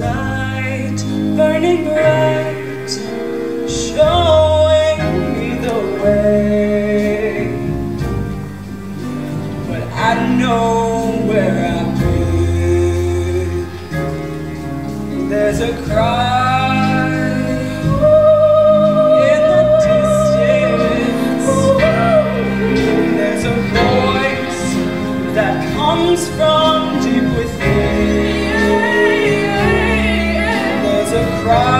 light burning bright, showing me the way. But I know where I've been. There's a cry. In the distance. There's a voice that comes from deep within right.